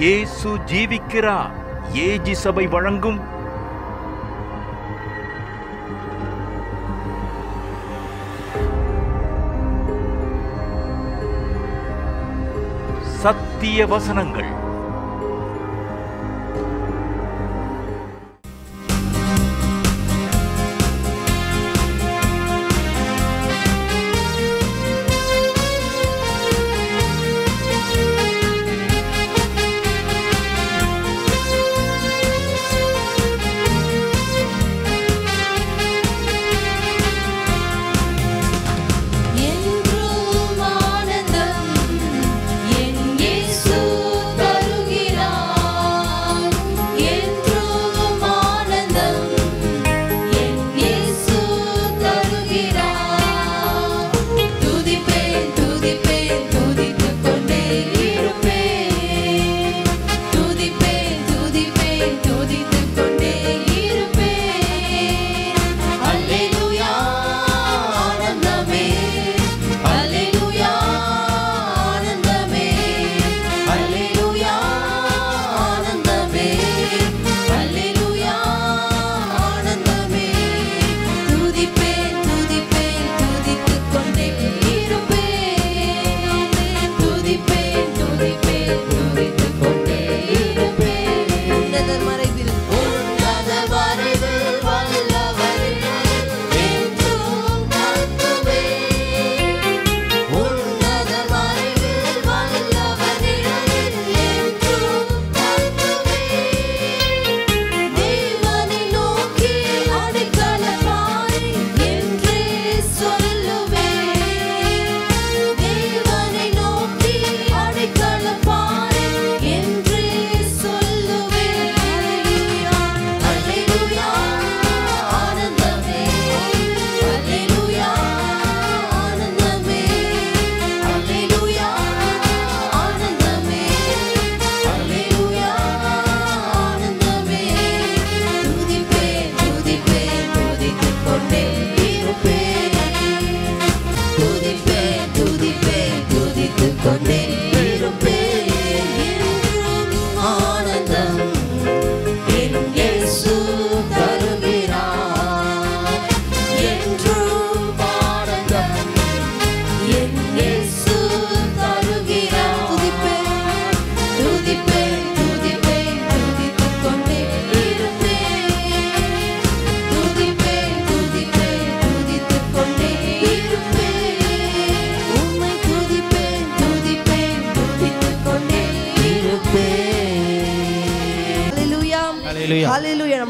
இயேசு ஜீவிக்கிறார். ஏஜி சபை வழங்கும். சத்திய வசனங்கள்.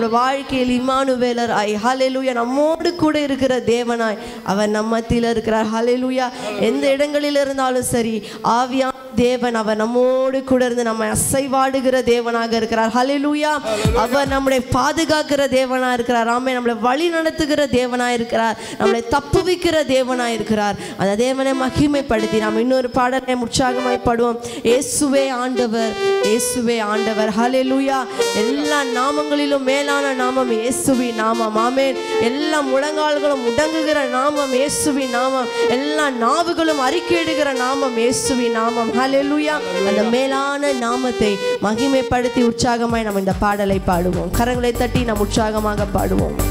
நம்முடைய வாழ்க்கையில் இமானுவேலர் ஆய். ஹலெலுயா நம்மோடு கூட இருக்கிற தேவனாய். அவர் நம்மத்தில் இருக்கிறார். ஹலெலுயா எந்த இடங்களில் இருந்தாலும் சரி ஆவியான தேவன் அவர் நம்மோடு கூட இருந்து நம்மை அசைவாடுகிற தேவனாக இருக்கிறார். ஹalleluya அவர் நம்மளை பாதுகாக்கிற தேவனாக இருக்கிறார். ஆமே நம்மளை வழி நடத்துகிற தேவனாக இருக்கிறார். நம்மளை தப்புவிக்கிற தேவனாக இருக்கிறார். அந்த தேவனை மகிமைப்படுத்தி நாம் இன்னொரு பாடலை உற்சாகமாய் பாடுவோம் இயேசுவே ஆண்டவர் இயேசுவே ஆண்டவர். ஹalleluya எல்லா நாமங்களிலும் மேலான நாமம் இயேசுவின் நாமம். ஆமென். எல்லா முழங்கால்களும் முடங்குகிற நாமம் இயேசுவின் நாமம். எல்லா நாவுகளும் அறிக்கையிடுகிற நாமம் இயேசுவின் நாமம். ஹலெலுயா அந்த மேலான நாமத்தை மகிமைப்படுத்தி உற்சாகமாய் நம்ம இந்த பாடலை பாடுவோம். கரங்களை தட்டி நாம் உற்சாகமாக பாடுவோம்.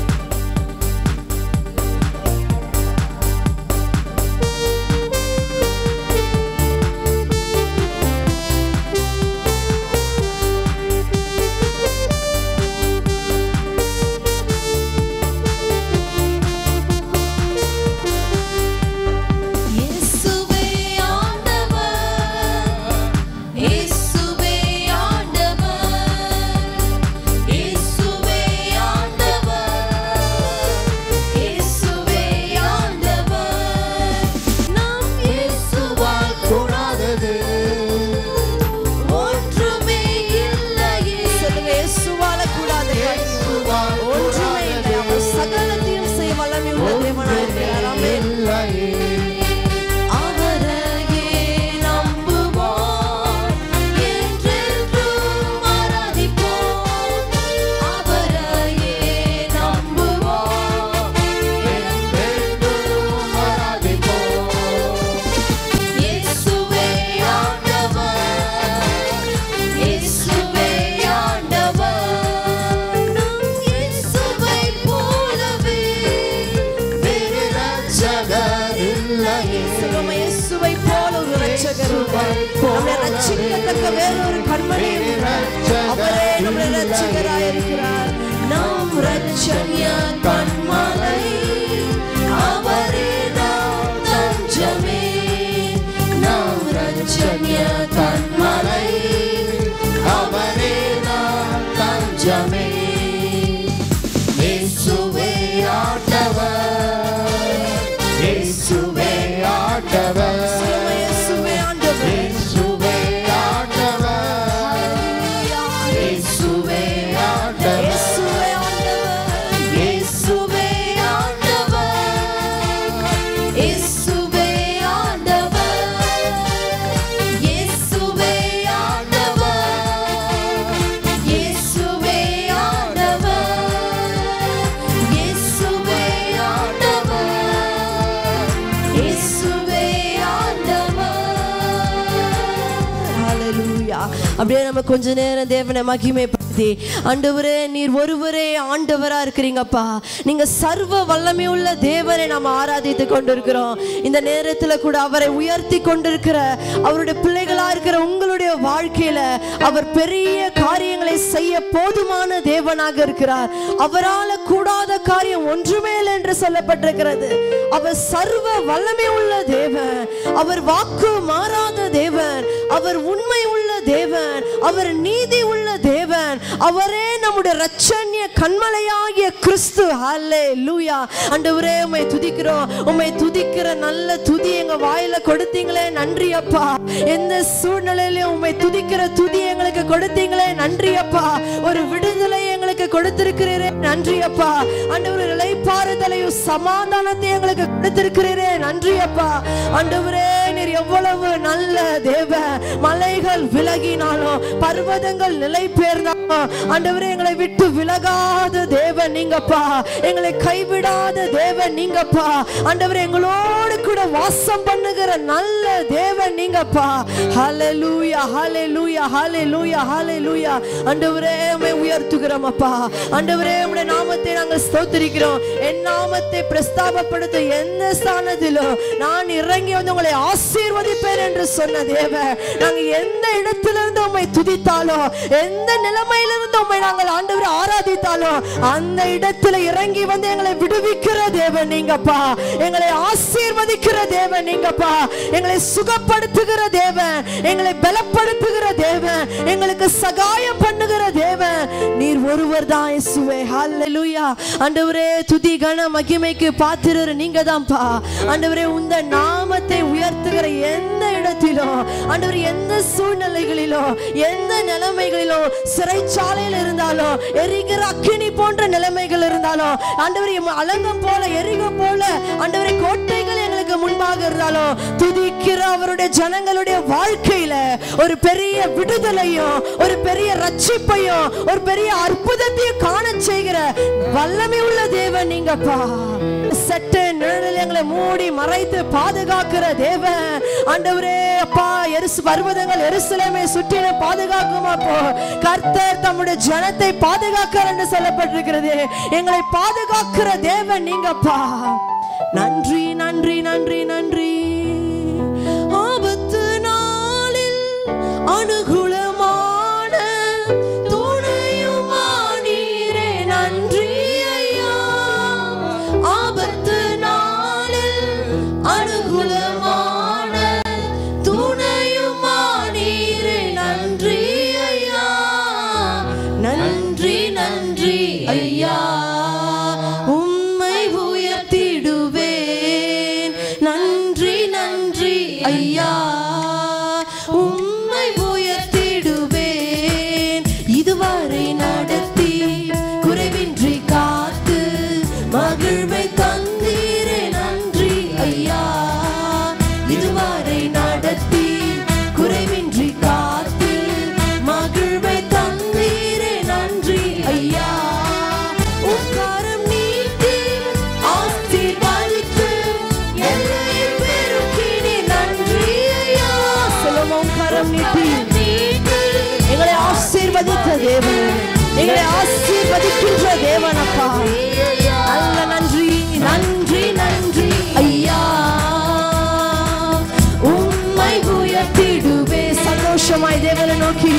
கொஞ்ச நேரம் தேவனை மகிமைப்படுத்தி ஆண்டவரே நீர் ஒருவரே ஆண்டவரா இருக்கிறீங்கப்பா. நீங்க சர்வ வல்லமை உள்ள தேவனை நாம் ஆராதித்து கொண்டிருக்கிறோம். இந்த நேரத்துல கூட அவரை உயர்த்தி கொண்டிருக்கிற அவருடைய பிள்ளைகளா இருக்கிற உங்களுடைய வாழ்க்கையில அவர் பெரிய காரியங்களை செய்ய போதுமான தேவனாக இருக்கிறார். அவரால கூடாத காரியம் ஒன்றுமே இல்லை என்று சொல்லப்பட்டிருக்கிறது. அவர் சர்வ வல்லமை உள்ள தேவன். அவர் வாக்கு மாறாத தேவன். அவர் உண்மை உள்ள தேவன். அவர் நீதி உள்ள தேவன். அவரே நம்முடைய ரச்சன்ய கண்மலையாகிய கிறிஸ்து. ஹல்லே லூயா ஆண்டவரே உம்மை துதிக்கிறோம். உம்மை துதிக்கிற நல்ல துதி எங்க வாயில கொடுத்தீங்களே. நன்றி அப்பா. எந்த சூழ்நிலையிலும் உம்மை துதிக்கிற துதி எங்களுக்கு கொடுத்தீங்களே. நன்றி அப்பா. ஒரு விடுதலை எங்களுக்கு கொடுத்திருக்கிறீரே. நன்றி அப்பா. ஆண்டவர் இளைப்பாறுதலையும் சமாதானத்தை எங்களுக்கு கொடுத்திருக்கிறீரே. நன்றி அப்பா ஆண்டவரே எவ்வளவு நல்ல தேவ மலைகள் விலகினாலும் பர்வதங்கள் நிலை பெயர்ந்தாலும் ஆண்டவரே எங்களை விட்டு விலகாத தேவ நீங்கப்பா. எங்களை கைவிடாத தேவ நீங்கப்பா. ஆண்டவரே எங்களோடு கூட வாசம் பண்ணுகிற நல்ல தேவ நீங்கப்பா. ஹalleluya ஹalleluya ஹalleluya ஹalleluya. ஆண்டவரே உம்மை உயர்த்துகிறோம் அப்பா ஆண்டவரே உம்முடைய நாமத்தை நாங்கள் ஸ்தோத்திரிக்கிறோம். என் நாமத்தை பிரஸ்தாபப்படுத்த என்ன ஸ்தானத்திலும் நான் இறங்கி வந்து உங்களை ஆசீர்வதிப்பேன் என்று சொன்ன தேவ நாங்க எந்த இடத்திலிருந்து உண்மை துதித்தாலும் எந்த நிலைமையிலிருந்து உண்மை நாங்கள் ஆண்டவரை ஆராதித்தாலும் அந்த இடத்துல இறங்கி வந்து எங்களை விடுவிக்கிற தேவன் நீங்கப்பா. எங்களை ஆசீர்வதிக்கிற தேவன் நீங்கப்பா. எங்களை சுகப்படுத்துகிற தேவன் எங்களை பலப்படுத்துகிற தேவன் எங்களுக்கு சகாயம் பண்ணுகிற தேவன். நீர் ஒருவர் தான் இயேசுவே. ஹalleluya ஆண்டவரே துதி கன மகிமைக்கு பாத்திரர் நீங்க தான்ப்பா ஆண்டவரே உந்த நாமத்தை உயர்த்துகிற எந்த இடத்திலோ ஆண்டவர் எந்த சூழ்நிலைகளிலோ எந்த நிலைமைகளிலோ சிறைச்சாலையில் இருந்தாலும் எரிகிற அக்கினி போன்ற நிலைமைகள் இருந்தாலும் ஆண்டவர் அலங்கம் போல எரிக போல ஆண்டவரை கோட்டைகள் எங்களுக்கு முன்பாக இருந்தாலும் துதிக்கிற அவருடைய ஜனங்களுடைய வாழ்க்கையில ஒரு பெரிய விடுதலையும் ஒரு பெரிய ரட்சிப்பையும் ஒரு பெரிய அற்புதத்தையும் காண செய்கிற வல்லமை உள்ள தேவன் நீங்கப்பா. சட்ட நிழலில் எங்களை மூடி மறைத்து பாதுகாக்கிற தேவன். ஆண்டவரே அப்பா எரிசு பர்வதங்கள் எருசலேமை சுற்றின பாதுகாக்குமா போ. கர்த்தர் தம்முடைய ஜனத்தை பாதுகாக்கிறார் என்று சொல்லப்பட்டிருக்கிறது. எங்களை பாதுகாக்கிற தேவன் நீங்கப்பா. நன்றி நன்றி நன்றி நன்றி. ஆபத்து நாளில் அணுகு தேவனப்பா. அல்ல நன்றி நன்றி நன்றி. ஐயா உம்மை உயர்த்திடுவே சந்தோஷமாய் தேவனை நோக்கி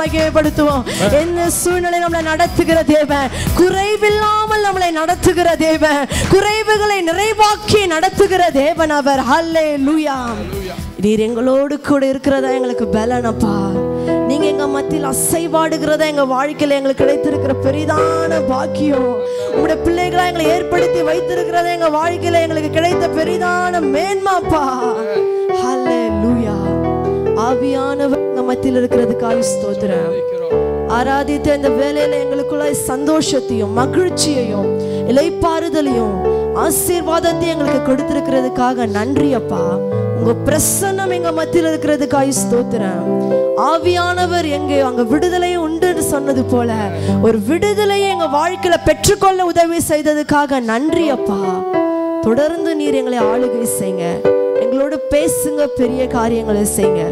மகிமைப்படுத்துவோம். என்ன சூழ்நிலை நம்மளை நடத்துகிற தேவன் குறைவில்லாமல் நம்மளை நடத்துகிற தேவன் குறைவுகளை நிறைவாக்கி நடத்துகிற தேவன் அவர். ஹல்லே லூயா நீர் எங்களோடு கூட இருக்கிறதா எங்களுக்கு பலனப்பா நீங்க எங்க மத்தியில் அசைவாடுகிறதா எங்க வாழ்க்கையில எங்களுக்கு கிடைத்திருக்கிற பெரிதான பாக்கியம். உங்களுடைய பிள்ளைகளா எங்களை ஏற்படுத்தி வைத்திருக்கிறத எங்க வாழ்க்கையில எங்களுக்கு கிடைத்த பெரிதான மேன்மாப்பா ஹல்லே லூயா ஆவியானவர் எங்க மத்தியில் இருக்கிறதுக்காக ஸ்தோத்திரம். ஆராதித்த இந்த வேலையில எங்களுக்குள்ள சந்தோஷத்தையும் மகிழ்ச்சியையும் இலைப்பாறுதலையும் ஆசீர்வாதத்தையும் எங்களுக்கு கொடுத்திருக்கிறதுக்காக நன்றி அப்பா. உங்க பிரசன்னம் எங்க மத்தியில் இருக்கிறதுக்காக ஸ்தோத்திரம். ஆவியானவர் எங்கே? அங்க விடுதலை உண்டுன்னு சொன்னது போல ஒரு விடுதலையை எங்க வாழ்க்கையில பெற்றுக்கொள்ள உதவி செய்ததுக்காக நன்றி அப்பா. தொடர்ந்து நீர் எங்களை ஆளுகை செய்யுங்க. எங்களோடு பேசுங்க பெரிய காரியங்களை செய்யுங்க.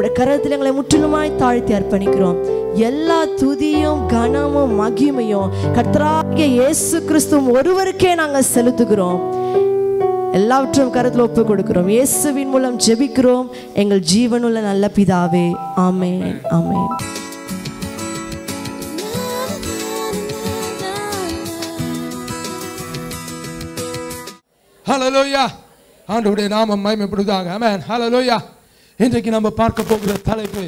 உடைய கரத்தில் எங்களை முற்றிலுமாய் தாழ்த்தி அர்ப்பணிக்கிறோம். எல்லா துதியும் கனமும் மகிமையும் கர்த்தராகிய இயேசு கிறிஸ்துவும் ஒருவருக்கே நாங்கள் செலுத்துகிறோம். எல்லாவற்றும் கருத்தில் ஒப்பு கொடுக்கிறோம். இயேசுவின் மூலம் ஜெபிக்கிறோம். எங்கள் ஜீவனுள்ள நல்ல பிதாவே. ஆமென். ஹலோ ஹalleluya ஆண்டவருடைய நாமம் மகிமைப்படுவதாக. ஹலோ லோய்யா இன்றைக்கு நம்ம பார்க்க போகிற தலைப்பு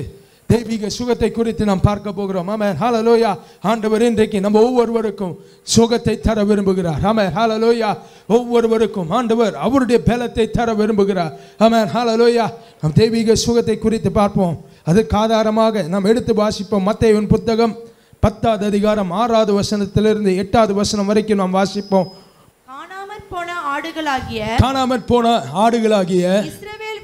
தெய்வீக சுகத்தை குறித்து நாம் பார்க்க போகிறோம். ஆமென். ஹalleluya ஆண்டவர் இன்றைக்கு நம்ம ஒவ்வொருவருக்கும் சுகத்தை தர விரும்புகிறார். ஆமென். ஹalleluya ஒவ்வொருவருக்கும் ஆண்டவர் அவருடைய பலத்தை தர விரும்புகிறார். ஆமென். ஹalleluya நாம் தெய்வீக சுகத்தை குறித்து பார்ப்போம். அதுக்கு ஆதாரமாக நாம் எடுத்து வாசிப்போம். மத்தேயுவின் புத்தகம் பத்தாவது அதிகாரம் ஆறாவது வசனத்திலிருந்து எட்டாவது வசனம் வரைக்கும் நாம் வாசிப்போம். காணாமற் போன ஆடுகளாகிய காணாமற் போன ஆடுகளாகிய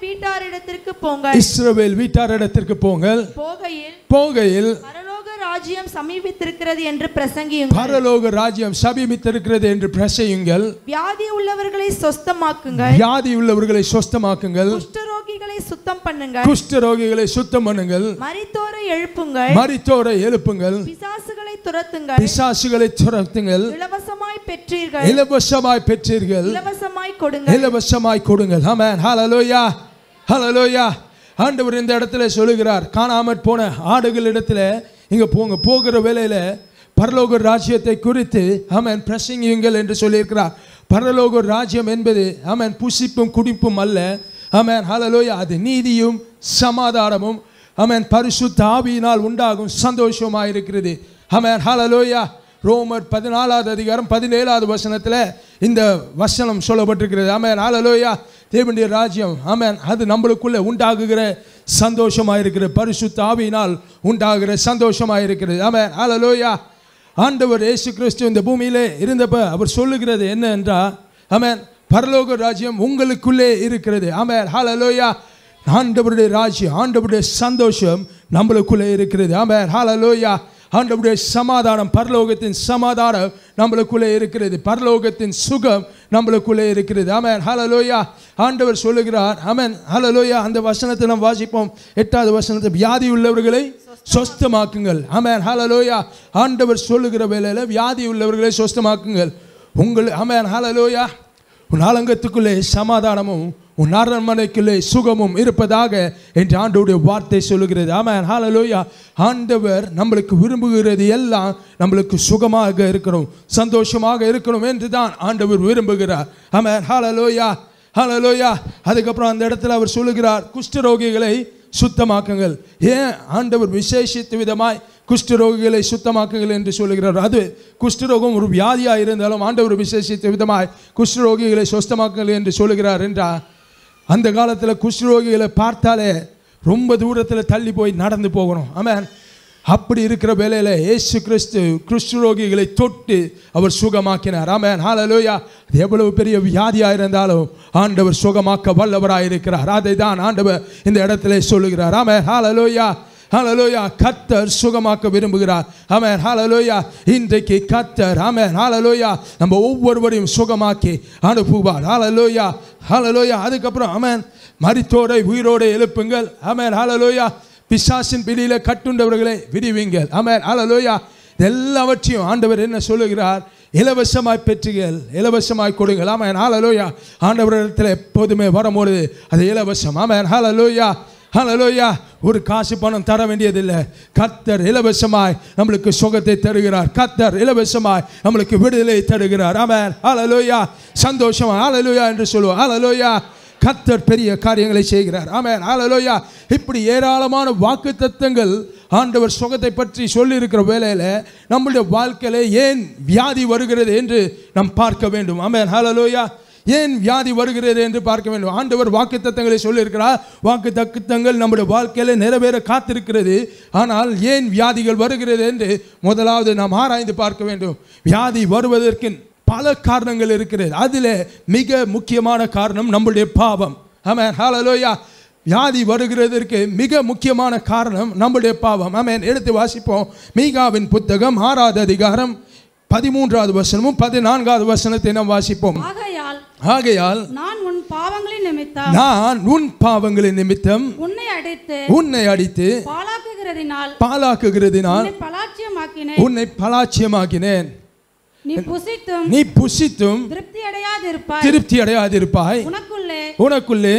வீட்டாரிடத்திற்கு போங்கள். இஸ்ரவேல் வீட்டாரிடத்திற்கு போங்கள். போகையில் போகையில் பரலோக ராஜ்யம் சமீபித்திருக்கிறது என்று பிரசங்கியுங்கள். பரலோக ராஜ்யம் சமீபித்திருக்கிறது என்று பிரசையுங்கள் வியாதி உள்ளவர்களை சொஸ்தமாக்குங்கள். வியாதி உள்ளவர்களை சொஸ்தமாக்குங்கள். குஷ்டரோகிகளை சுத்தம் பண்ணுங்கள். குஷ்ட ரோகிகளை சுத்தம் பண்ணுங்கள். மரித்தோரை எழுப்புங்கள். மரித்தோரை எழுப்புங்கள். பிசாசுகளை துரத்துங்கள். பிசாசுகளை துரத்துங்கள். இலவசமாய் பெற்றீர்கள். இலவசமாய் பெற்றீர்கள். இலவசமாய் கொடுங்கள். இலவசமாய் கொடுங்கள். ஆமென். ஹalleluya ஹலோயா ஆண்டவர் இந்த இடத்துல சொல்லுகிறார். காணாமற் போன ஆடுகள் இடத்துல இங்கே போங்க. போகிற வேலையில் பரலோக ராஜ்யத்தை குறித்து ஆமென் பிரசங்கியுங்கள் என்று சொல்லியிருக்கிறார். பரலோக ராஜ்யம் என்பது அமன் புசிப்பும் குடிப்பும் அல்ல. ஆமென் ஹலலோயா அது நீதியும் சமாதானமும் அமன் பரிசுத்த ஆவியினால் உண்டாகும் சந்தோஷமாக இருக்கிறது. ஆமென் ஹலலோயா ரோமர் பதினாலாவது அதிகாரம் பதினேழாவது வசனத்தில் இந்த வசனம் சொல்லப்பட்டிருக்கிறது. ஆமென் ஹலலோயா தேவனுடைய ராஜ்யம் ஆமேன். அது நம்மளுக்குள்ளே உண்டாகுகிற சந்தோஷமாக இருக்கிற பரிசுத்த ஆவியினால் உண்டாகிற சந்தோஷமாக இருக்கிறது ஆமேன். ஆலலோயா ஆண்டவர் இயேசு கிறிஸ்து இந்த பூமியிலே இருந்தப்ப அவர் சொல்லுகிறது என்ன என்றால் ஆமேன். பரலோக ராஜ்யம் உங்களுக்குள்ளே இருக்கிறது. ஆமேன். ஹாலலோயா ஆண்டவருடைய ராஜ்யம் ஆண்டவருடைய சந்தோஷம் நம்மளுக்குள்ளே இருக்கிறது. ஆமேன். ஹாலலோயா ஆண்டவருடைய சமாதானம் பரலோகத்தின் சமாதானம் நம்மளுக்குள்ளே இருக்கிறது. பரலோகத்தின் சுகம் நம்மளுக்குள்ளே இருக்கிறது. ஆமென். ஹலலோயா ஆண்டவர் சொல்லுகிறார். அமேன் ஹலலோயா அந்த வசனத்தை நாம் வாசிப்போம். எட்டாவது வசனத்தை வியாதி உள்ளவர்களை சொஸ்தமாக்குங்கள். ஆமென். ஹலலோயா ஆண்டவர் சொல்லுகிற வேலையில் வியாதி உள்ளவர்களை சொஸ்தமாக்குங்கள். உங்கள் ஆமென். ஹலலோயா உன் ஆலங்கத்துக்குள்ளே சமாதானமும் உன் அரண்மனைக்குள்ளே சுகமும் இருப்பதாக என்று ஆண்டவருடைய வார்த்தை சொல்லுகிறது. ஆமாம் ஹாலலோயா ஆண்டவர் நம்மளுக்கு விரும்புகிறது எல்லாம் நம்மளுக்கு சுகமாக இருக்கணும் சந்தோஷமாக இருக்கணும் என்று தான் ஆண்டவர் விரும்புகிறார். ஆமாம் ஹாலலோயா ஹாலலோயா அதுக்கப்புறம் அந்த இடத்துல அவர் சொல்லுகிறார் குஷ்டரோகிகளை சுத்தமாக்குங்கள். ஏன்? ஆண்டவர் விசேஷித்த விதமாய் குஷ்டரோகிகளை சுத்தமாக்குங்கள் என்று சொல்லுகிறார். அது குஷ்டரோகம் ஒரு வியாதியாக இருந்தாலும் ஆண்டவர் விசேஷித்த விதமாய் குஷ்டரோகிகளை சுத்தமாக்குங்கள் என்று சொல்லுகிறார் என்றால் அந்த காலத்தில் குஷ்ரோகிகளை பார்த்தாலே ரொம்ப தூரத்தில் தள்ளி போய் நடந்து போகணும். ஆமாம் அப்படி இருக்கிற வேலையில் ஏசு கிறிஸ்து குஷ்ரோகிகளை தொட்டு அவர் சுகமாக்கினார். ஆமாம் ஹாலலோயா அது எவ்வளவு பெரிய வியாதியாக இருந்தாலும் ஆண்டவர் சுகமாக்க வல்லவராக இருக்கிறார் அதை தான் ஆண்டவர் இந்த இடத்துல சொல்லுகிறார். ஆமாம் ஹாலலோயா ஹலலோயா கத்தர் சுகமாக்க விரும்புகிறார். ஆமென் ஹலலோயா இன்றைக்கு கத்தர். ஆமென் ஹலலோயா நம்ம ஒவ்வொருவரையும் சுகமாக்கி அனுப்புவார். ஹலலோயா ஹலலோயா அதுக்கப்புறம் அமேன் மரித்தோரை உயிரோடு எழுப்புங்கள். ஆமென் ஹலலோயா பிசாசின் பிடியில் கட்டுண்டவர்களை விடுவீங்கள். ஆமென் ஹலலோயா எல்லாவற்றையும் ஆண்டவர் என்ன சொல்லுகிறார்? இலவசமாய் பெற்றுகள் இலவசமாய் கொடுங்கள். ஆமென் ஆண்டவர் ஆண்டவரிடத்தில் எப்போதுமே வரும்பொழுது அது இலவசம். ஆமாம் ஹாலலோயா ஹலலோயா ஒரு காசு பணம் தர வேண்டியதில்லை. கத்தர் இலவசமாய் நம்மளுக்கு சுகத்தை தருகிறார். கத்தர் இலவசமாய் நம்மளுக்கு விடுதலை தருகிறார். ஆமென் ஹலலோயா சந்தோஷமா. ஹலலோயா என்று சொல்லுவோம். ஹலலோயா கத்தர் பெரிய காரியங்களை செய்கிறார். ஆமாம் ஆலலோயா இப்படி ஏராளமான வாக்குத்தத்தங்கள் ஆண்டவர் சுகத்தை பற்றி சொல்லியிருக்கிற வேலையில் நம்முடைய வாழ்க்கையில் ஏன் வியாதி வருகிறது என்று நாம் பார்க்க வேண்டும். ஆமாம் ஹalleluya ஏன் வியாதி வருகிறது என்று பார்க்க வேண்டும்? ஆண்டவர் வாக்கு தத்தங்களை சொல்லியிருக்கிறார். வாக்கு தத்தங்கள் நம்முடைய வாழ்க்கையில் நிறைவேற காத்திருக்கிறது. ஆனால் ஏன் வியாதிகள் வருகிறது என்று முதலாவது நாம் ஆராய்ந்து பார்க்க வேண்டும். வியாதி வருவதற்கு பல காரணங்கள் இருக்கிறது. அதில் மிக முக்கியமான காரணம் நம்முடைய பாவம். ஆமாம் ஹலோயா வியாதி வருகிறதற்கு மிக முக்கியமான காரணம் நம்முடைய பாவம். ஆமென் எடுத்து வாசிப்போம். மீகாவின் புத்தகம் ஆறாவது அதிகாரம் பதிமூன்றாவது வசனமும் பதினான்காவது வசனத்தை நாம் வாசிப்போம். ஆகையால் நான் உன் பாவங்களின் நிமித்தம் நான் உன் பாவங்களின் நிமித்தம் உன்னை அடித்து உன்னை அடித்து பாலாக்குகிறதினால் உன்னை பலாட்சியமாக்கினேன் உன்னை பலாட்சியமாக்கினேன் நீ புசித்தும் நீ புசித்தும் திருப்தி அடையாதிருப்பாய் திருப்தி அடையாதிருப்பாய் உனக்குள்ளே உனக்குள்ளே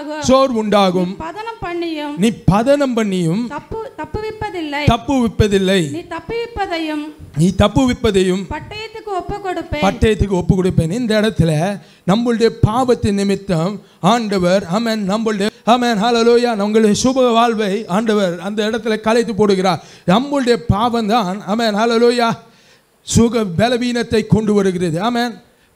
உண்டாகும். சோர் உண்டாகும். பதனம் பண்ணியும் நீ பதனம் பண்ணியும் தப்பு தப்புவிப்பதில்லை தப்புவிப்பதில்லை நீ தப்புவிப்பதையும் நீ தப்புவிப்பதையும் பட்டயத்துக்கு ஒப்பு கொடுப்பேன். பட்டயத்துக்கு ஒப்பு கொடுப்பேன். இந்த இடத்துல நம்மளுடைய பாவத்தின் நிமித்தம் ஆண்டவர் அமன் நம்மளுடைய அமன் ஹalleluya நம்மளுடைய சுப வாழ்வை ஆண்டவர் அந்த இடத்துல கலைத்து போடுகிறார். நம்மளுடைய பாவம் தான் அமன் ஹalleluya சுக பலவீனத்தை கொண்டு வருகிறது. ஆமென்.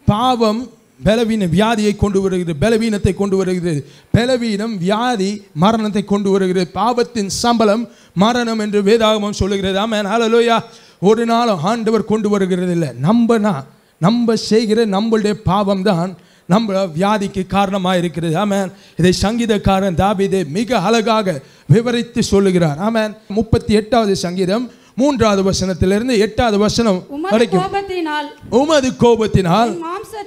பாவம் பலவீன வியாதியை கொண்டு வருகிறது பலவீனத்தை கொண்டு வருகிறது. பலவீனம் வியாதி மரணத்தை கொண்டு வருகிறது. பாவத்தின் சம்பளம் மரணம் என்று வேதாகமம் சொல்லுகிறது. ஆமென். ஹalleluya ஒரு நாளும் ஆண்டவர் கொண்டு வருகிறது இல்லை நம்பனா நம்ம செய்கிற நம்மளுடைய பாவம் தான் நம்ம வியாதிக்கு காரணமாக இருக்கிறது ஆமென். இதை சங்கீதக்காரன் தாபீது மிக அழகாக விவரித்து சொல்லுகிறார். ஆமென். முப்பத்தி எட்டாவது சங்கீதம் மூன்றாவது வசனத்திலிருந்து எட்டாவது வசனம் வரைக்கும். கோபத்தினால் உமது கோபத்தினால்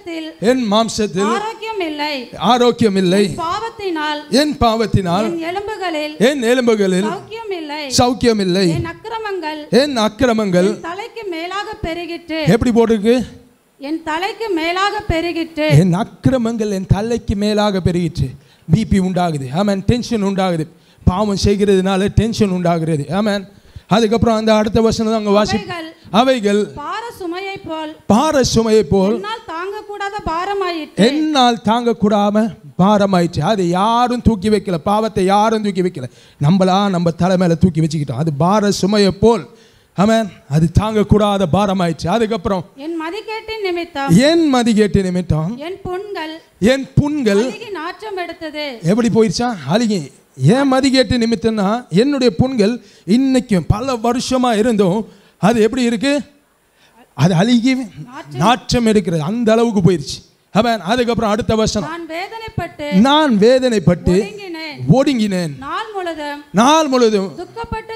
மாம்சத்தில் என் மாம்சத்தில் ஆரோக்கியம் இல்லை ஆரோக்கியம் இல்லை பாவத்தினால் என் பாவத்தினால் என் எலும்புகளில் என் எலும்புகளில் சௌக்கியம் இல்லை சௌக்கியம் இல்லை என் அக்கிரமங்கள் என் அக்கிரமங்கள் தலைக்கு மேலாக பெருகிட்டு. எப்படி போட்டிருக்கு? என் தலைக்கு மேலாக பெருகிட்டு. என் அக்கிரமங்கள் என் தலைக்கு மேலாக பெருகிற்று பிபி உண்டாகுது. ஆமென் டென்ஷன் உண்டாகுது. பாவம் செய்கிறதுனால டென்ஷன் உண்டாகிறது. ஆமென் அதுக்கப்புறம் அந்த அடுத்த வசனம் அங்கே வாசி அவைகள் பார சுமையை போல் பார சுமையை போல் என்னால் தாங்கக்கூடாத பாரமாயிற்று. என்னால் தாங்கக்கூடாம பாரமாயிடுச்சு அது யாரும் தூக்கி வைக்கல. பாவத்தை யாரும் தூக்கி வைக்கல. நம்மளா நம்ம தலை மேல தூக்கி வச்சுக்கிட்டோம். அது பார சுமையை போல் ஆமென். அது தாங்கக்கூடாத பாரமாயிடுச்சு அதுக்கப்புறம் என் மதிக்கேட்டின் நிமித்தம். என் மதிகேட்டு நிமித்தம் என் புண்கள் என் புண்கள் நாற்றம் எடுத்தது. எப்படி போயிடுச்சா அழுகி. ஏன் மதிகேட்டு நிமித்தம்னா என்னுடைய புண்கள் இன்னைக்கும் பல வருஷமா இருந்தும் அது எப்படி இருக்கு? அது அழுகி நாற்றம். எடுக்கிறது. அந்த அளவுக்கு போயிடுச்சு அவன் அதுக்கப்புறம் அடுத்த வருஷம். நான் வேதனைப்பட்டு ஒடுங்கினேன். நாள் முழுதும் துக்கப்பட்டு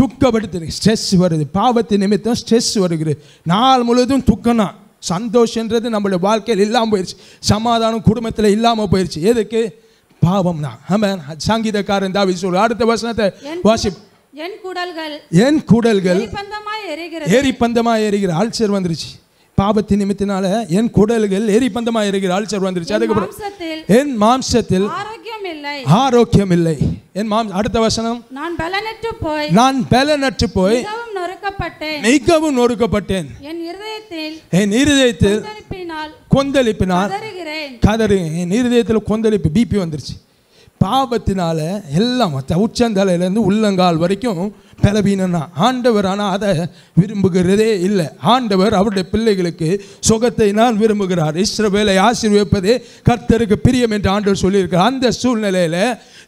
துக்கப்படுத்து ஸ்ட்ரெஸ் வருது. பாவத்தின் நிமித்தம் ஸ்ட்ரெஸ் வருகிறது. நாள் முழுதும் துக்கம் தான் சந்தோஷன்றது நம்மளுடைய வாழ்க்கையில் இல்லாமல் போயிடுச்சு சமாதானம் குடும்பத்தில் இல்லாமல் போயிடுச்சு எதுக்கு? பாவம் தான் ஆமாம் சங்கீதக்காரன் தாவி சொல்லு அடுத்த வசனத்தை வாசி என் குடல்கள் என் குடல்கள் எரிபந்தமா எரிகிற அல்சர் வந்துருச்சு. பாவத்தின் நிமித்தினால என் குடல்கள் எரிபந்தமா எரிகிற அல்சர் வந்துருச்சு. அதுக்கப்புறம் என் மாம்சத்தில் இல்லை ஆரோக்கியம் இல்லை என் மாம் அடுத்த வசனம். நான் பலனற்று போய் நான் பலனற்று போய் மிகவும் நொறுக்கப்பட்டேன். மிகவும் நொறுக்கப்பட்டேன். என் இருதயத்தில் என் இருதயத்தில் கொந்தளிப்பினால் கொந்தளிப்பினால் கதறுகிறேன். கதறு என் இருதயத்தில் கொந்தளிப்பு பிபி வந்துருச்சு. பாவத்தினால எல்லாம் உச்சந்தலையிலேருந்து உள்ளங்கால் வரைக்கும் பலவீனம்னா ஆண்டவர் ஆனால் அதை விரும்புகிறதே இல்லை. ஆண்டவர் அவருடைய பிள்ளைகளுக்கு சுகத்தை நான் விரும்புகிறார். இஸ்ரவேலை ஆசீர்வதிப்பதே கர்த்தருக்கு பிரியம் என்று ஆண்டவர் சொல்லியிருக்கிறார். அந்த சூழ்நிலையில்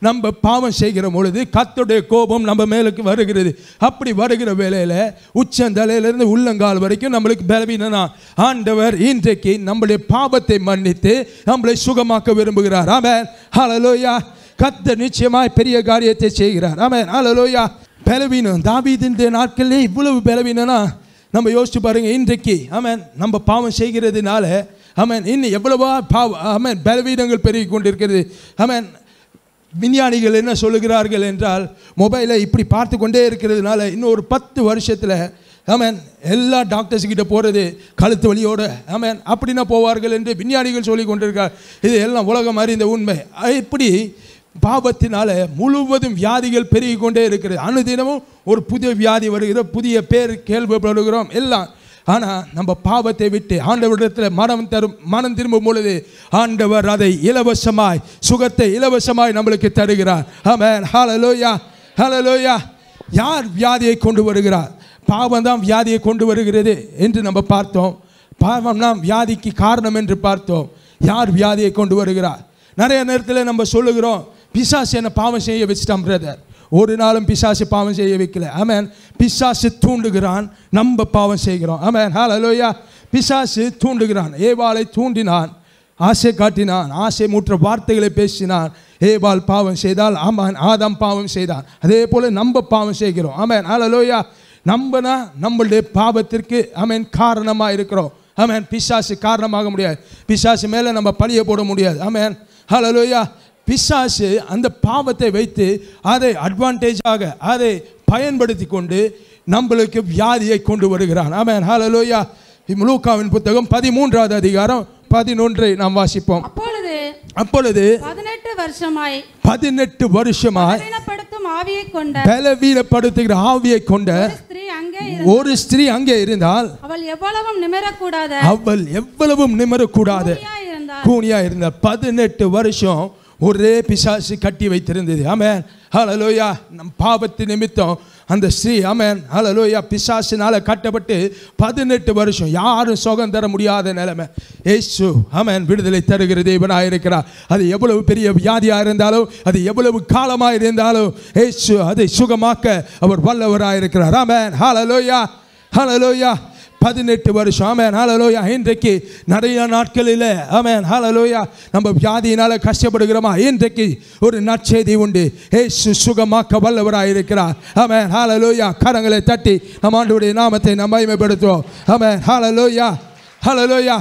நம்ம பாவம் செய்கிற பொழுது கத்தோடைய கோபம் நம்ம மேலுக்கு வருகிறது. அப்படி வருகிற வேலையில் உச்சந்தலையிலிருந்து உள்ளங்கால் வரைக்கும் நம்மளுக்கு பலவீனனா. ஆண்டவர் இன்றைக்கு நம்முடைய பாவத்தை மன்னித்து நம்மளை சுகமாக்க விரும்புகிறார். ஆமாம் ஹலோயா கத்த நிச்சயமாய் பெரிய காரியத்தை செய்கிறார். ஆமாம் ஆலோயா பலவீனம். தாவீதின் நாட்களிலே இவ்வளவு பலவீனனா நம்ம யோசிச்சு பாருங்க இன்றைக்கு ஆமாம் நம்ம பாவம் செய்கிறதுனால ஆமாம் இன்னும் எவ்வளவா பாவ ஆமாம் பலவீனங்கள் பெருகி கொண்டிருக்கிறது. ஆமாம் விஞ்ஞானிகள் என்ன சொல்லுகிறார்கள் என்றால் மொபைலை இப்படி பார்த்து கொண்டே இருக்கிறதுனால இன்னும் ஒரு பத்து வருஷத்தில் ஆமேன் எல்லா டாக்டர்ஸ் கிட்ட போகிறது கழுத்து வலியோட ஆமேன் அப்படின்னா போவார்கள் என்று விஞ்ஞானிகள் சொல்லி கொண்டிருக்கார். இது எல்லாம் உலகம் அறிந்த உண்மை. இப்படி பாவத்தினால முழுவதும் வியாதிகள் பெருகி கொண்டே இருக்கிறது. அனுதினமும் ஒரு புதிய வியாதி வருகிற புதிய பேர் கேள்விப்படுகிறோம் எல்லாம். ஆனால் நம்ம பாவத்தை விட்டு ஆண்டவரிடத்தில் மனம் தரும் மனம் திரும்பும் பொழுது ஆண்டவர் அதை இலவசமாய் சுகத்தை இலவசமாய் நம்மளுக்கு தருகிறார். ஆமாம் ஹலலோயா ஹலலோயா யார் வியாதியை கொண்டு வருகிறார்? பாவம் தான் வியாதியை கொண்டு வருகிறது என்று நம்ம பார்த்தோம். பாவம் தான் வியாதிக்கு காரணம் என்று பார்த்தோம். யார் வியாதியை கொண்டு வருகிறார்? நிறைய நேரத்தில் நம்ம சொல்லுகிறோம் பிசாசு என்னை பாவம் செய்ய வச்சுட்டான் பிரதர் ஒரு நாளும் பிசாசு பாவம் செய்ய வைக்கல. அமன் பிசாசு தூண்டுகிறான் நம்ம பாவம் செய்கிறோம். ஆமென் ஹலோயா பிசாசு தூண்டுகிறான். ஏவாளை தூண்டினான் ஆசை காட்டினான் ஆசை மூற்ற வார்த்தைகளை பேசினான். ஏவாள் பாவம் செய்தால் ஆமான் ஆதாம் பாவம் செய்தான். அதே போல் நம்ம பாவம் செய்கிறோம். ஆமென் ஹalleluya நம்பனா நம்மளுடைய பாவத்திற்கு ஆமென் காரணமாக இருக்கிறோம். ஆமென் பிசாசு காரணமாக முடியாது. பிசாசு மேலே நம்ம பழிய போட முடியாது. ஆமென் ஹalleluya பிசாசு அந்த பாவத்தை வைத்து அதை அட்வான்டேஜாக அதை பயன்படுத்தி கொண்டு நம்மளுக்கு வியாதியை கொண்டு வருகிறான். ஆமென். ஹalleluya லூக்காவின் புத்தகம் பதிமூன்றாவது அதிகாரம் பதினொன்றை நாம் வாசிப்போம். அப்பொழுது அப்பொழுது பதினெட்டு வருஷமாய் பதினெட்டு வருஷமாய் பலவீனப்படுத்தும் ஆவியை கொண்ட பலவீனப்படுத்துகிற ஆவியை கொண்ட ஒரு ஸ்திரீ அங்கே இருந்தால் அவள் எவ்வளவும் நிமிரக்கூடாத. அவள் எவ்வளவும் நிமரக்கூடாது. கூனியா இருந்தார் பதினெட்டு வருஷம் ஒரே பிசாசு கட்டி வைத்திருந்தது. ஆமேன். ஹலலோயா நம் பாவத்து நிமித்தம் அந்த ஸ்ரீ ஆமென். ஹலலோயா பிசாசினால் கட்டப்பட்டு பதினெட்டு வருஷம் யாரும் சுகம் தர முடியாத நிலைமை. ஏசு ஆமென். விடுதலை தருகிற தேவனாக இருக்கிறார். அது எவ்வளவு பெரிய வியாதியாக இருந்தாலும் அது எவ்வளவு காலமாக இருந்தாலும் ஏசு அதை சுகமாக்க அவர் வல்லவராக இருக்கிறார். ஆமென். ஹலலோயா ஹலலோயா பதினெட்டு வருஷம் ஆமென் ஹalleluya. இன்றைக்கு நிறைய நாட்களில் ஆமென் ஹalleluya. நம்ம வியாதியினால கஷ்டப்படுகிறோமா? இன்றைக்கு ஒரு நற்செய்தி உண்டு. ஏசு சுகமாக்க வல்லவராக இருக்கிறார். ஆமென் ஹalleluya. கரங்களை தட்டி நம் ஆண்டவருடைய நாமத்தை நாம் மகிமைப்படுத்துவோம். ஆமென் ஹalleluya. ஹalleluya.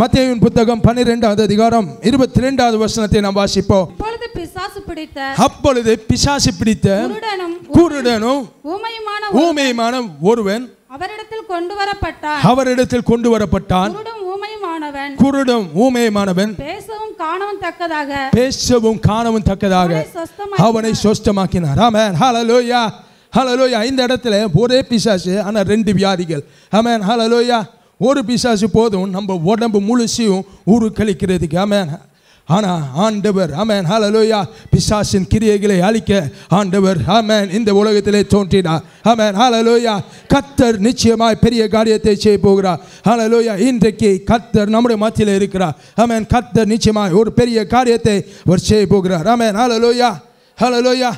மத்தேயுவின் புத்தகம் பன்னிரெண்டாவது அதிகாரம் இருபத்தி ரெண்டாவது வசனத்தை நாம் வாசிப்போம். அப்பொழுது பிசாசு பிடித்த குருடனும் ஊமையுமான ஒருவன் அவரிடத்தில் கொண்டு வரப்பட்டான் அவரிடத்தில் கொண்டு வரப்பட்டான் குருடும் ஊமையுமானவன். பேசவும் காணவும் தக்கதாக. பேசவும் காணவும் தக்கதாக. அவனை சொஸ்தமாக்கினார். ஆமென் ஹalleluya ஹalleluya இந்த இடத்துல ஒரே பிசாசு ஆனா ரெண்டு வியாதிகள். ஆமென் ஹalleluya ஒரு பிசாசு போதும். நம்ம உடம்பு முழுசையும் ஊரு கழிக்கிறதுக்கு ஆமென் ஆனால் ஆண்டவர் ஆமென் ஹலலோயா பிசாசின் கிரியைகளை அழிக்க ஆண்டவர் ஆமென் இந்த உலகத்திலே தோன்றினார் ஆமென் ஹலலோயா கத்தர் நிச்சயமாய் பெரிய காரியத்தை செய்ய போகிறார். ஹலலோயா இன்றைக்கு கத்தர் நம்முடைய மத்தியில் இருக்கிறார். ஆமென் கத்தர் நிச்சயமாய் ஒரு பெரிய காரியத்தை அவர் செய்ய போகிறார். ஆமென் ஹலலோயா ஹலலோயா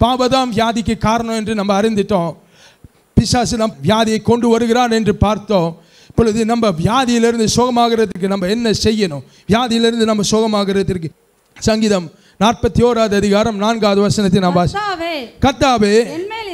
பாவதாம் வியாதிக்கு காரணம் என்று நம்ம அறிந்துட்டோம். பிசாசு நம் வியாதியை கொண்டு வருகிறான் என்று பார்த்தோம். இப்பொழுது நம்ம வியாதியிலிருந்து சுகமாகிறதுக்கு நம்ம என்ன செய்யணும்? வியாதியிலிருந்து நம்ம சுகமாகிறதுக்கு சங்கீதம் நாற்பத்தி ஓராவது அதிகாரம் நான்காவது வசனத்தை நாம் கத்தாவே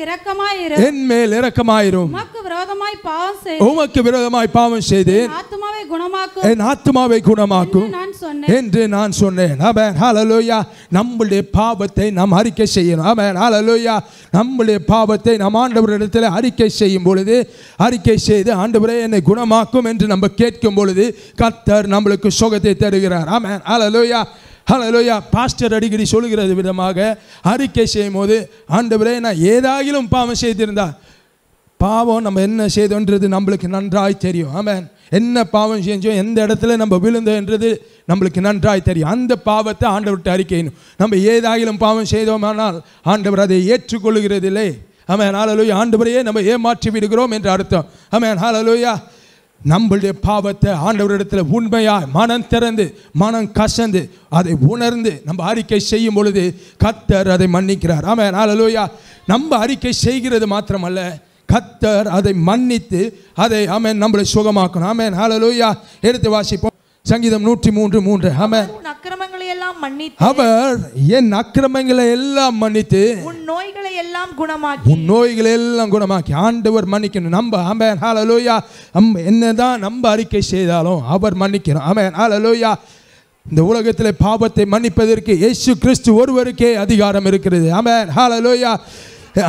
என்மேல் என் மேல் இரக்கமாயிரும். உமக்கு விரோதமாய் பாவம் செய்து உமக்கு விரோதமாய் பாவம் செய்தேன். என் ஆத்துமாவை குணமாக்கும். என் ஆத்மாவை குணமாக்கும். என்று நான் சொன்னேன். என்று நான் சொன்னேன். ஆமென். ஹalleluya. நம்முடைய பாவத்தை நாம் அறிக்கை செய்யணும். ஆமென். ஹalleluya. நம்முடைய பாவத்தை நாம் ஆண்டவரிடத்தில் அறிக்கை செய்யும் பொழுது அறிக்கை செய்து ஆண்டவரே என்னை குணமாக்கும் என்று நம்ம கேட்கும் பொழுது கர்த்தர் நம்மளுக்கு சுகத்தை தருகிறார். ஆமென். ஹalleluya. ஹலோயா பாஸ்டர் அடிக்கடி சொல்லுகிறது விதமாக அறிக்கை செய்யும் போது ஆண்டவரே நான் ஏதாகிலும் பாவம் செய்திருந்தா பாவம் நம்ம என்ன செய்தோன்றது நம்மளுக்கு நன்றாய் தெரியும். ஆமேன் என்ன பாவம் செஞ்சோம் எந்த இடத்துல நம்ம விழுந்தோன்றது நம்மளுக்கு நன்றாய் தெரியும். அந்த பாவத்தை ஆண்டவர்கிட்ட அறிக்கையணும் நம்ம ஏதாகிலும் பாவம் செய்தோமானால் ஆண்டவர் அதை ஏற்றுக்கொள்கிறதில்லை ஆமென் ஹாலலோயா ஆண்டவரையே நம்ம ஏமாற்றி விடுகிறோம் என்று அர்த்தம். ஆமேன் ஹாலலோயா நம்மளுடைய பாவத்தை ஆண்டவரிடத்தில் உண்மையாய் மனம் திறந்து மனம் கசந்து அதை உணர்ந்து நம்ம அறிக்கை செய்யும் பொழுது கத்தர் அதை மன்னிக்கிறார். ஆமாம் ஹalleluya நம்ம அறிக்கை செய்கிறது மாத்திரமல்ல கத்தர் அதை மன்னித்து அதை ஆமென் நம்மளை சுகமாக்கணும். ஆமேன். ஹalleluya எடுத்து வாசிப்போம். சங்கீதம் நூற்றி மூன்று. மூன்று உன் அக்கிரமங்களை எல்லாம் மன்னித்து அவர் என் அக்கிரமங்களை எல்லாம் மன்னித்து உன் நோய்களை எல்லாம் குணமாக்கி உன் நோய்களை எல்லாம் குணமாக்கி ஆண்டவர் மன்னிக்கணும். நம்ம ஆமென். ஹalleluya அம் என்னதான் நம்ம அறிக்கை செய்தாலும் அவர் மன்னிக்கணும். ஆமென். ஹalleluya இந்த உலகத்தில் பாவத்தை மன்னிப்பதற்கு இயேசு கிறிஸ்து ஒருவருக்கே அதிகாரம் இருக்கிறது. ஆமென். ஹalleluya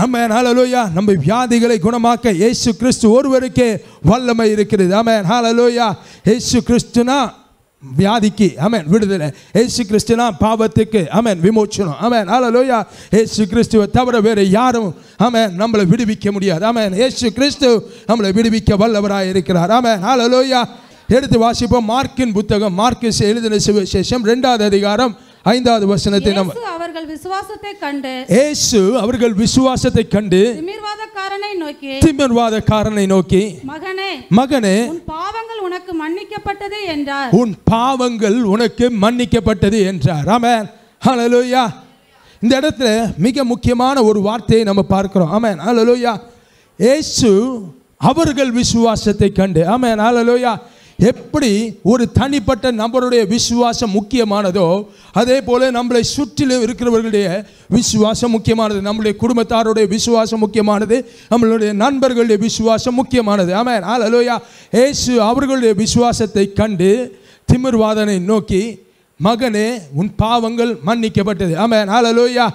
ஆமென். ஹalleluya நம்ம வியாதிகளை குணமாக்க இயேசு கிறிஸ்து ஒருவருக்கே வல்லமை இருக்கிறது. ஆமென். ஹalleluya இயேசு கிறிஸ்துனா வியாதிக்கு அமேன் விடுதலை. ஏசு கிறிஸ்துனா பாவத்துக்கு அமேன் விமோச்சனம் அமேன் ஹalleluya ஏசு கிறிஸ்துவை தவிர வேறு யாரும் அமேன் நம்மளை விடுவிக்க முடியாது. அமேன் ஏசு கிறிஸ்து நம்மளை விடுவிக்க வல்லவராக இருக்கிறார். அமேன் ஹalleluya எடுத்து வாசிப்போம் மார்க்கின் புத்தகம் மார்க்கிஸ் எழுதின சுவிசேஷம் ரெண்டாவது அதிகாரம் ஐந்தாவது வசனத்தை நம்ம இயேசு அவர்கள் விசுவாசத்தை கண்டு இயேசு அவர்கள் விசுவாசத்தை கண்டு திமிர்வாதக்காரனை நோக்கி திமிர்வாதக்காரனை நோக்கி மகனே மகனே உன் பாவங்கள் உனக்கு மன்னிக்கப்பட்டது என்றார். உன் பாவங்கள் உனக்கு மன்னிக்கப்பட்டது என்றார். ஆமென். ஹalleluya. இந்த இடத்துல மிக முக்கியமான ஒரு வார்த்தையை நம்ம பார்க்கிறோம். ஆமென். ஹalleluya. இயேசு அவர்கள் விசுவாசத்தை கண்டு. ஆமென். ஹalleluya. எப்படி ஒரு தனிப்பட்ட நபருடைய விசுவாசம் முக்கியமானதோ அதே போல நம்மளை சுற்றிலும் இருக்கிறவர்களுடைய விசுவாசம் முக்கியமானது நம்மளுடைய குடும்பத்தாருடைய விசுவாசம் முக்கியமானது நம்மளுடைய நண்பர்களுடைய விசுவாசம் முக்கியமானது. ஆமென். அலோயா ஏசு அவர்களுடைய விசுவாசத்தை கண்டு திமிர்வாதனை நோக்கி மகனே உன் பாவங்கள் மன்னிக்கப்பட்டது. ஆமென். அலோயா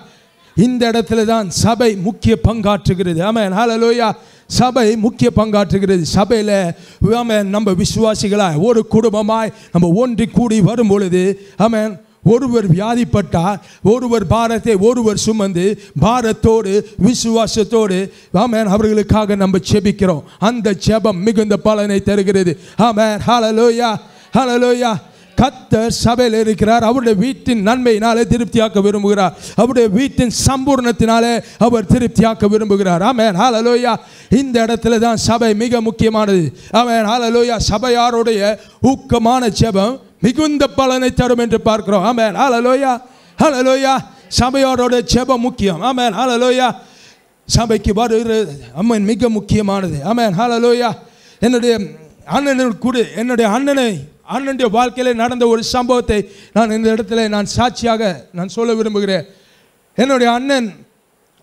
இந்த இடத்துல தான் சபை முக்கிய பங்காற்றுகிறது. ஆமென். அலோயா சபை முக்கிய பங்காற்றுகிறது. சபையில் ஆமென் நம்ம விசுவாசிகளாய் ஒரு குடும்பமாய் நம்ம ஒன்றி கூடி வரும் பொழுது ஆமென் ஒருவர் வியாதிப்பட்டால் ஒருவர் பாரத்தை ஒருவர் சுமந்து பாரத்தோடு விசுவாசத்தோடு ஆமேன் அவர்களுக்காக நம்ம செபிக்கிறோம் அந்த செபம் மிகுந்த பலனை தருகிறது. ஆமேன் ஹலலோயா ஹலலோயா கத்தர் சபையில் இருக்கிறார். அவருடைய வீட்டின் நன்மையினாலே திருப்தியாக்க விரும்புகிறார். அவருடைய வீட்டின் சம்பூர்ணத்தினாலே அவர் திருப்தியாக்க விரும்புகிறார். ஆமென். ஹாலலோயா இந்த இடத்துல தான் சபை மிக முக்கியமானது. ஆமென். ஹாலலோயா சபையாருடைய ஊக்கமான ஜெபம் மிகுந்த பலனை தரும் என்று பார்க்கிறோம். ஆமென். ஹாலலோயா ஹலலோயா சபையாரோட ஜெபம் முக்கியம். ஆமென். ஹாலலோயா சபைக்கு வருகிறது அம்மன் மிக முக்கியமானது. ஆமென். ஹாலலோயா என்னுடைய அண்ணனுக்கு கூட என்னுடைய அண்ணனை அண்ணனுடைய வாழ்க்கையில் நடந்த ஒரு சம்பவத்தை நான் இந்த இடத்துல நான் சாட்சியாக நான் சொல்ல விரும்புகிறேன். என்னுடைய அண்ணன்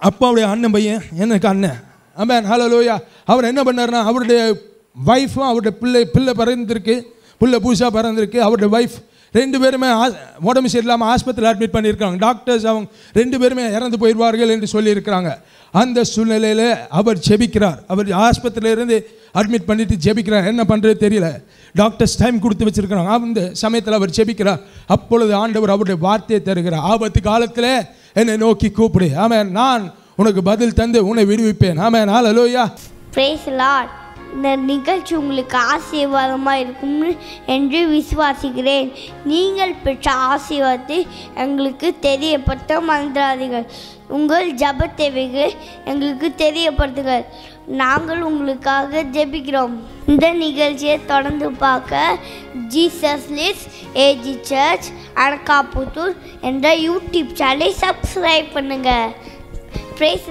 அப்பாவுடைய அண்ணன் பையன் எனக்கு அண்ணன். அம்மன் ஹலோ லோயா அவர் என்ன பண்ணாருன்னா அவருடைய ஒய்ஃபும் அவருடைய பிள்ளை பிள்ளை பிறந்திருக்கு பிள்ளை புதுசாக பிறந்திருக்கு. அவருடைய ஒய்ஃப் ரெண்டு பேருமே உடம்பு சரியில்லாமல் ஆஸ்பத்திரியில் அட்மிட் பண்ணியிருக்காங்க. டாக்டர்ஸ் அவங்க ரெண்டு பேருமே இறந்து போயிடுவார்கள் என்று சொல்லியிருக்கிறாங்க. அந்த சூழ்நிலையில் அவர் ஜெபிக்கிறார். அவர் ஆஸ்பத்திரியிலேருந்து அட்மிட் பண்ணிட்டு ஜெபிக்கிறார். என்ன பண்ணுறது தெரியல. டாக்டர்ஸ் டைம் கொடுத்து வச்சுருக்கிறாங்க அந்த சமயத்தில் அவர் ஜெபிக்கிறார் அப்பொழுது ஆண்டவர் அவருடைய வார்த்தையை தருகிறார். ஆபத்து காலத்தில் என்னை நோக்கி கூப்பிடு. ஆமாம் நான் உனக்கு பதில் தந்து உன்னை விடுவிப்பேன். ஆமாம் நாள் அலோயா லார்ட் இந்த நிகழ்ச்சி உங்களுக்கு ஆசீர்வாதமாக இருக்கும் என்று விசுவாசிக்கிறேன். நீங்கள் பெற்ற ஆசீர்வாதத்தை எங்களுக்கு தெரியப்படுத்த மறந்துடாதீர்கள். உங்கள் ஜப தேவைகள் எங்களுக்கு தெரியப்படுத்துங்கள். நாங்கள் உங்களுக்காக ஜெபிக்கிறோம். இந்த நிகழ்ச்சியை தொடர்ந்து பார்க்க Jesus lives AG church Anakaputhur என்ற யூடியூப் சேனலை சப்ஸ்கிரைப் பண்ணுங்கள் ப்ரைஸ்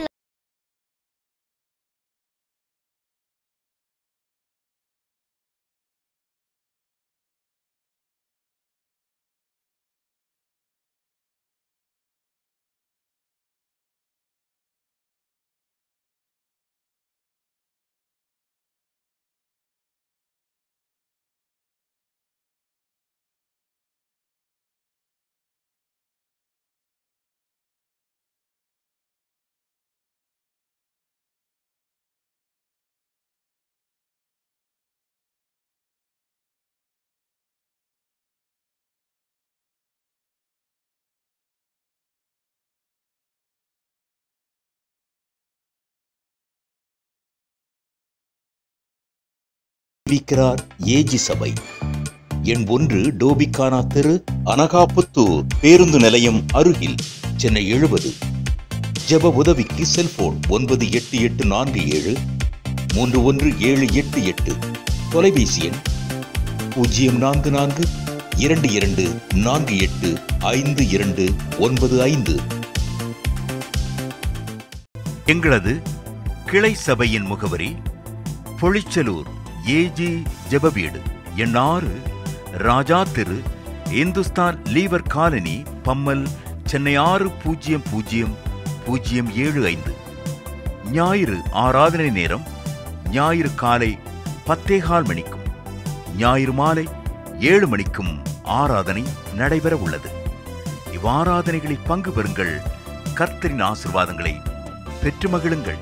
இருக்கிறார் ஏஜி சபை. எண் ஒன்று டோபிகானா தெரு அனகாபுத்தூர் பேருந்து நிலையம் அருகில் சென்னை எழுபது. ஜெப உதவிக்கு செல்போன் ஒன்பது எட்டு எட்டு நான்கு ஏழு மூன்று ஒன்று ஏழு எட்டு எட்டு. தொலைபேசி எண் பூஜ்ஜியம் நான்கு நான்கு இரண்டு இரண்டு நான்கு எட்டு ஐந்து இரண்டு ஒன்பது ஐந்து. எங்களது கிளை சபையின் முகவரி பொழிச்சலூர் ஏஜி ஜெபவீடு. எண் ஆறு ராஜா தெரு இந்துஸ்தான் லீவர் காலனி பம்மல் சென்னை ஆறு பூஜ்ஜியம் பூஜ்ஜியம் பூஜ்ஜியம் ஏழு ஐந்து. ஞாயிறு ஆராதனை நேரம் ஞாயிறு காலை பத்தேகால் மணிக்கும். ஞாயிறு மாலை ஏழு மணிக்கும் ஆராதனை நடைபெற உள்ளது. இவ்வாராதனைகளில் பங்கு பெறுங்கள் கர்த்தரின் ஆசிர்வாதங்களை பெற்று மகிழுங்கள்